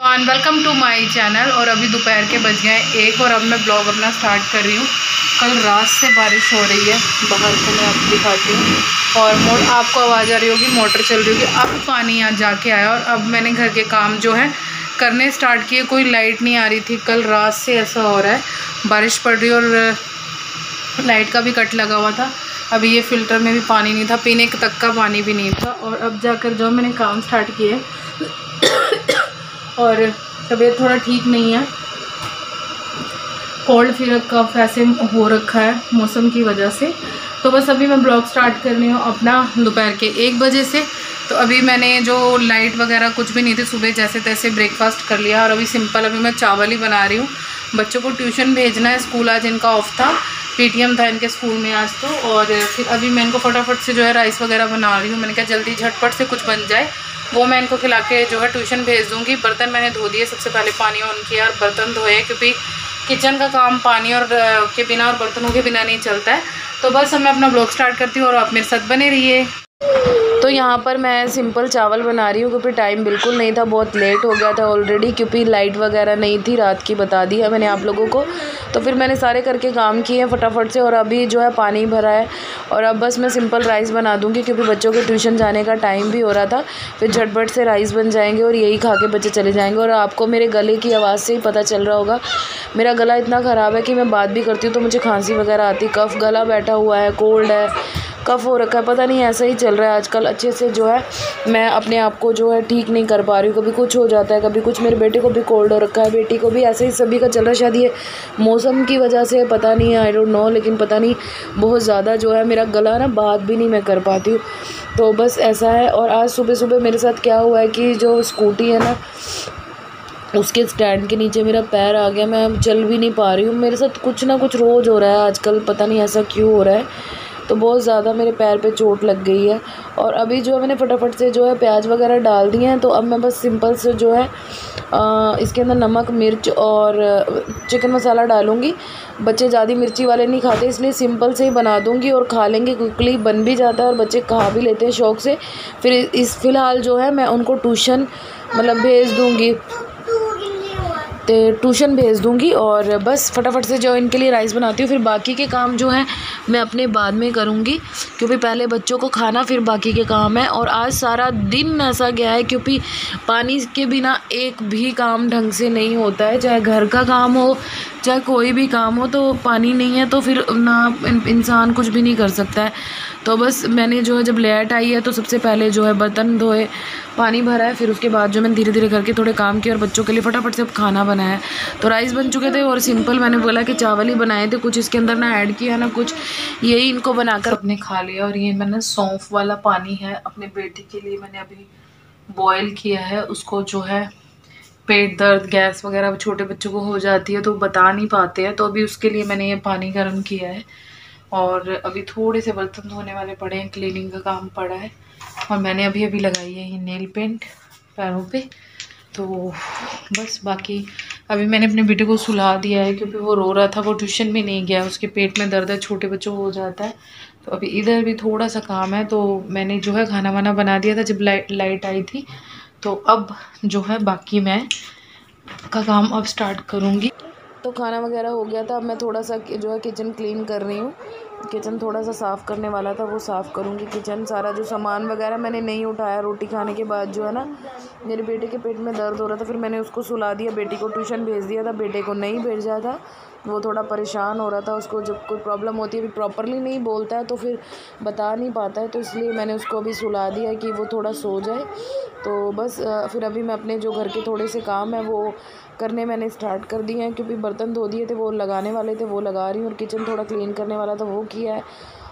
Welcome to my channel और अभी दोपहर के बज गए एक और अब मैं ब्लॉग अपना स्टार्ट कर रही हूँ। कल रात से बारिश हो रही है। बाहर को मैं आपको दिखाती हूँ। और मोट आपको आवाज़ आ रही होगी, मोटर चल रही होगी। अब पानी यहाँ जाके आया और अब मैंने घर के काम जो है करने स्टार्ट किए। कोई लाइट नहीं आ रही थी। कल रात से ऐसा हो रहा है। बारिश पड़ रही और लाइट का भी कट लगा हुआ था। अभी ये फ़िल्टर में भी पानी नहीं था। पीने तक का पानी भी नहीं था। और अब जाकर जो मैंने काम स्टार्ट किए और तबीयत थोड़ा ठीक नहीं है। कोल्ड फिर कफ ऐसे हो रखा है मौसम की वजह से। तो बस अभी मैं ब्लॉग स्टार्ट कर रही हूँ अपना दोपहर के एक बजे से। तो अभी मैंने जो लाइट वगैरह कुछ भी नहीं थी, सुबह जैसे तैसे ब्रेकफास्ट कर लिया और अभी सिंपल अभी मैं चावल ही बना रही हूँ। बच्चों को ट्यूशन भेजना है स्कूल आज इनका ऑफ़ था। पीटीएम था इनके स्कूल में आज तो। और फिर अभी मैं इनको फटाफट से जो है राइस वगैरह बना रही हूँ। मैंने कहा जल्दी झटपट से कुछ बन जाए। वो मैं इनको खिला के जो है ट्यूशन भेज दूँगी। बर्तन मैंने धो दिए, सबसे पहले पानी ऑन किया और बर्तन धोए, क्योंकि किचन का काम पानी और के बिना और बर्तनों के बिना नहीं चलता है। तो बस अब मैं अपना ब्लॉग स्टार्ट करती हूँ और आप मेरे साथ बने रहिए। तो यहाँ पर मैं सिंपल चावल बना रही हूँ, क्योंकि टाइम बिल्कुल नहीं था, बहुत लेट हो गया था ऑलरेडी क्योंकि लाइट वगैरह नहीं थी, रात की बता दी है मैंने आप लोगों को। तो फिर मैंने सारे करके काम किए हैं फटाफट से, और अभी जो है पानी भरा है, और अब बस मैं सिंपल राइस बना दूँगी, क्योंकि बच्चों के ट्यूशन जाने का टाइम भी हो रहा था। फिर झटपट से राइस बन जाएँगे, और यही खा के बच्चे चले जाएँगे, और आपको मेरे गले की आवाज़ से ही पता चल रहा होगा, मेरा गला इतना ख़राब है कि मैं बात भी करती हूँ तो मुझे खांसी वगैरह आती, कफ़, गला बैठा हुआ है कोल्ड है कफ़ हो रखा है, पता नहीं, ऐसा ही चल रहा है आजकल। अच्छे से जो है, मैं अपने आप को जो है ठीक नहीं कर पा रही हूँ। कभी कुछ हो जाता है, कभी कुछ मेरे बेटे को भी कोल्ड हो रखा है, बेटी को भी ऐसे ही सभी का चल रहा है। शायद ये मौसम की वजह से पता नहीं आई डोंट नो लेकिन पता नहीं, बहुत ज़्यादा जो है मेरा गला ना बात भी नहीं मैं कर पाती हूँ। तो बस ऐसा है, और आज सुबह सुबह मेरे साथ क्या हुआ है कि जो स्कूटी है ना, उसके स्टैंड के नीचे मेरा पैर आ गया, मैं चल भी नहीं पा रही हूँ। मेरे साथ कुछ ना कुछ रोज़ हो रहा है आजकल, पता नहीं ऐसा क्यों हो रहा है। तो बहुत ज़्यादा मेरे पैर पे चोट लग गई है। और अभी जो है मैंने फटाफट से जो है प्याज वगैरह डाल दिए हैं तो अब मैं बस सिंपल से जो है आ, इसके अंदर नमक मिर्च और चिकन मसाला डालूँगी। बच्चे ज़्यादा मिर्ची वाले नहीं खाते इसलिए सिंपल से ही बना दूँगी और खा लेंगे क्विकली बन भी जाता है और बच्चे खा भी लेते हैं शौक़ से। फिर इस फ़िलहाल जो है मैं उनको ट्यूशन मतलब भेज दूँगी। तो ट्यूशन भेज दूँगी और बस फटाफट से जो इनके लिए राइस बनाती हूँ, फिर बाकी के काम जो हैं मैं अपने बाद में करूँगी, क्योंकि पहले बच्चों को खाना, फिर बाकी के काम है। और आज सारा दिन ऐसा गया है, क्योंकि पानी के बिना एक भी काम ढंग से नहीं होता है, चाहे घर का काम हो चाहे कोई भी काम हो तो पानी नहीं है तो फिर ना इंसान कुछ भी नहीं कर सकता है। तो बस मैंने जो है, जब लेट आई है तो सबसे पहले जो है, बर्तन धोए, पानी भरा है, फिर उसके बाद जो मैंने धीरे धीरे करके थोड़े काम किए और बच्चों के लिए फटाफट से खाना बनाया। तो राइस बन चुके थे और सिंपल मैंने बोला कि चावल ही बनाए थे, कुछ इसके अंदर ना ऐड किया ना कुछ। यही इनको बनाकर अपने खा लिया और ये मैंने सौंफ वाला पानी है, अपने बेटी के लिए मैंने अभी बॉयल किया है, उसको जो है पेट दर्द, गैस वगैरह छोटे बच्चों को हो जाती है तो बता नहीं पाते हैं। तो अभी उसके लिए मैंने ये पानी गर्म किया है और अभी थोड़े से बर्तन धोने वाले पड़े हैं, क्लीनिंग का काम पड़ा है और मैंने अभी अभी लगाई है ये नेल पेंट पैरों पे। तो बस बाकी अभी मैंने अपने बेटे को सुला दिया है क्योंकि वो रो रहा था, वो ट्यूशन भी नहीं गया, उसके पेट में दर्द है, छोटे बच्चों को हो जाता है। तो अभी इधर भी थोड़ा सा काम है तो मैंने जो है खाना वाना बना दिया था जब लाइट लाइट आई थी। तो अब जो है बाकी मैं का काम अब स्टार्ट करूँगी। तो खाना वगैरह हो गया था, अब मैं थोड़ा सा जो है किचन क्लीन कर रही हूँ। किचन थोड़ा सा साफ़ करने वाला था, वो साफ़ करूँगी। किचन सारा जो सामान वगैरह मैंने नहीं उठाया, रोटी खाने के बाद जो है ना, मेरे बेटे के पेट में दर्द हो रहा था, फिर मैंने उसको सुला दिया, बेटी को ट्यूशन भेज दिया था, बेटे को नहीं भेजा था। वो थोड़ा परेशान हो रहा था, उसको जब कोई प्रॉब्लम होती है प्रॉपरली नहीं बोलता है तो फिर बता नहीं पाता है तो इसलिए मैंने उसको अभी सुला दिया कि वो थोड़ा सो जाए। तो बस फिर अभी मैं अपने जो घर के थोड़े से काम है, वो करने मैंने स्टार्ट कर दिए हैं, क्योंकि बर्तन धो दिए थे, वो लगाने वाले थे, वो लगा रही हूँ, और किचन थोड़ा क्लीन करने वाला था, वो किया है।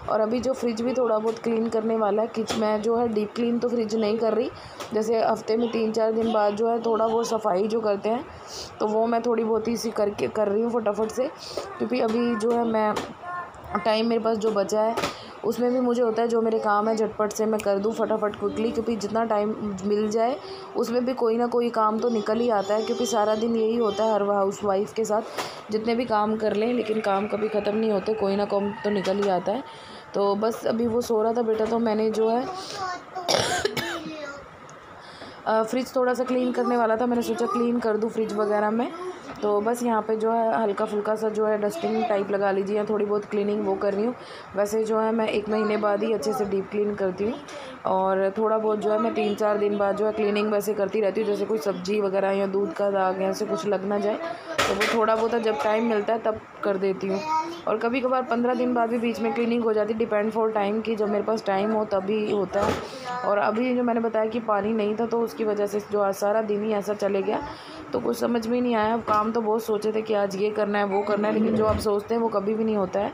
और अभी जो फ्रिज भी थोड़ा बहुत क्लीन करने वाला है किच मैं जो है डीप क्लीन तो फ्रिज नहीं कर रही। जैसे हफ़्ते में तीन चार दिन बाद जो है थोड़ा बहुत सफ़ाई जो करते हैं तो वो मैं थोड़ी बहुत ही सी करके कर रही हूँ फटाफट से। क्योंकि अभी जो है मैं टाइम मेरे पास जो बचा है उसमें भी मुझे होता है, जो मेरे काम है, झटपट से मैं कर दूँ फटाफट क्विकली क्योंकि जितना टाइम मिल जाए, उसमें भी कोई ना कोई काम तो निकल ही आता है, क्योंकि सारा दिन यही होता है, हर हाउस वाइफ के साथ। जितने भी काम कर लें, लेकिन काम कभी ख़त्म नहीं होते, कोई ना काम तो निकल ही आता है। तो बस अभी वो सो रहा था बेटा तो मैंने जो है फ्रिज थोड़ा सा क्लीन करने वाला था, मैंने सोचा क्लीन कर दूँ फ्रिज वगैरह में। तो बस यहाँ पे जो है हल्का फुल्का सा जो है डस्टिंग टाइप लगा लीजिए या थोड़ी बहुत क्लीनिंग वो कर रही हूँ। वैसे जो है मैं एक महीने बाद ही अच्छे से डीप क्लीन करती हूँ और थोड़ा बहुत जो है मैं तीन चार दिन बाद जो है क्लीनिंग वैसे करती रहती हूँ, जैसे कोई सब्ज़ी वगैरह या दूध का दाग या से कुछ लग ना जाए तो वो थोड़ा बहुत जब टाइम मिलता है तब कर देती हूँ। और कभी कभार पंद्रह दिन बाद भी बीच में क्लीनिंग हो जाती डिपेंड फॉर टाइम की जब मेरे पास टाइम हो तभी होता है। और अभी जो मैंने बताया कि पानी नहीं था तो उसकी वजह से जो सारा दिन ही ऐसा चले गया तो कुछ समझ में नहीं आया, काम तो बहुत सोचे थे कि आज ये करना है, वो करना है, लेकिन जो आप सोचते हैं वो कभी भी नहीं होता है।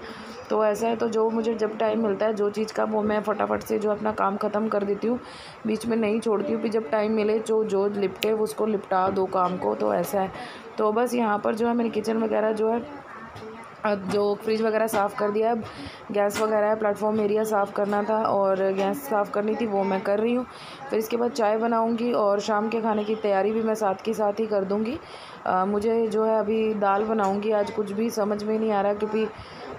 तो ऐसा है तो जो मुझे जब टाइम मिलता है, जो चीज़ का वो मैं फटाफट से जो अपना काम ख़त्म कर देती हूँ, बीच में नहीं छोड़ती हूँ कि जब टाइम मिले, जो जो लिपटे, उसको लिपटा दो काम को तो ऐसा है। तो बस यहाँ पर जो है, मेरी किचन वगैरह जो है जो फ्रिज वगैरह साफ़ कर दिया अब गैस वगैरह है, प्लेटफॉर्म एरिया साफ़ करना था और गैस साफ़ करनी थी, वो मैं कर रही हूँ। फिर इसके बाद चाय बनाऊँगी और शाम के खाने की तैयारी भी मैं साथ के साथ ही कर दूँगी। मुझे जो है अभी दाल बनाऊँगी, आज कुछ भी समझ में नहीं आ रहा क्योंकि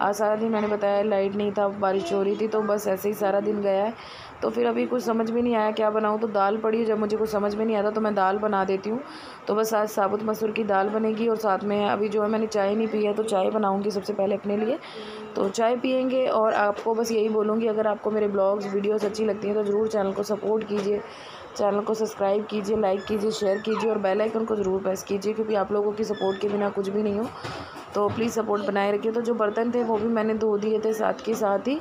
आज सारा दिन मैंने बताया, लाइट नहीं था, बारिश हो रही थी तो बस ऐसे ही सारा दिन गया है। तो फिर अभी कुछ समझ में नहीं आया क्या बनाऊँ। तो दाल पड़ी जब मुझे कुछ समझ में नहीं आता तो मैं दाल बना देती हूँ। तो बस आज साबुत मसूर की दाल बनेगी और साथ में अभी जो है मैंने चाय नहीं पी है तो चाय बनाऊँगी सबसे पहले अपने लिए। तो चाय पियेंगे और आपको बस यही बोलूँगी, अगर आपको मेरे ब्लॉग्स वीडियोज़ अच्छी लगती हैं तो ज़रूर चैनल को सपोर्ट कीजिए। चैनल को सब्सक्राइब कीजिए, लाइक कीजिए, शेयर कीजिए और बेल आइकन को ज़रूर प्रेस कीजिए, क्योंकि आप लोगों की सपोर्ट के बिना कुछ भी नहीं हो। तो प्लीज़ सपोर्ट बनाए रखिए। तो जो बर्तन थे वो भी मैंने धो दिए थे साथ के साथ ही।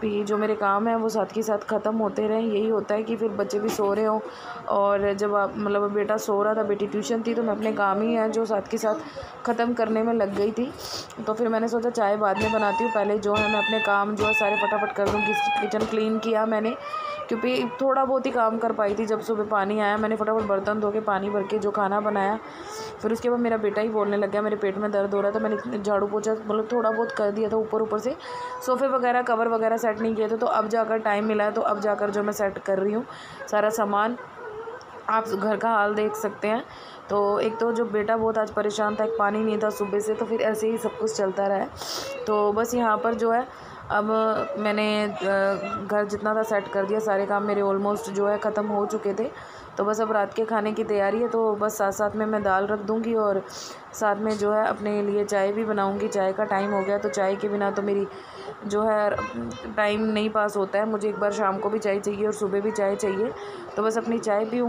भी जो मेरे काम है, वो साथ के साथ ख़त्म होते रहें। यही होता है कि फिर बच्चे भी सो रहे हों। और जब आप मतलब बेटा सो रहा था, बेटी ट्यूशन थी तो मैं अपने काम ही है जो साथ के साथ ख़त्म करने में लग गई थी। तो फिर मैंने सोचा चाय बाद में बनाती हूँ। पहले जो है मैं अपने काम जो है सारे फटाफट कर दूँ किचन क्लीन किया मैंने, क्योंकि थोड़ा बहुत ही काम कर पाई थी। जब सुबह पानी आया, मैंने फटाफट बर्तन धो के पानी भर के जो खाना बनाया, फिर उसके बाद मेरा बेटा ही बोलने लग गया, मेरे पेट में दर्द हो रहा था, मैंने झाड़ू पोछा मतलब थोड़ा बहुत कर दिया था ऊपर ऊपर से। सोफ़े वगैरह, कवर वगैरह सेट नहीं किए थे तो अब जाकर टाइम मिला है तो अब जाकर जो मैं सेट कर रही हूँ, सारा सामान, आप घर का हाल देख सकते हैं। तो एक तो जो बेटा बहुत आज परेशान था, एक पानी नहीं था सुबह से तो फिर ऐसे ही सब कुछ चलता रहा है। तो बस यहाँ पर जो है, अब मैंने घर जितना था सेट कर दिया, सारे काम मेरे ऑलमोस्ट जो है ख़त्म हो चुके थे। तो बस अब रात के खाने की तैयारी है तो बस साथ साथ में मैं दाल रख दूँगी और साथ में जो है अपने लिए चाय भी बनाऊँगी। चाय का टाइम हो गया तो चाय के बिना तो मेरी जो है, टाइम नहीं पास होता है। मुझे एक बार शाम को भी चाय चाहिए और सुबह भी चाय चाहिए। तो बस अपनी चाय पीऊँ।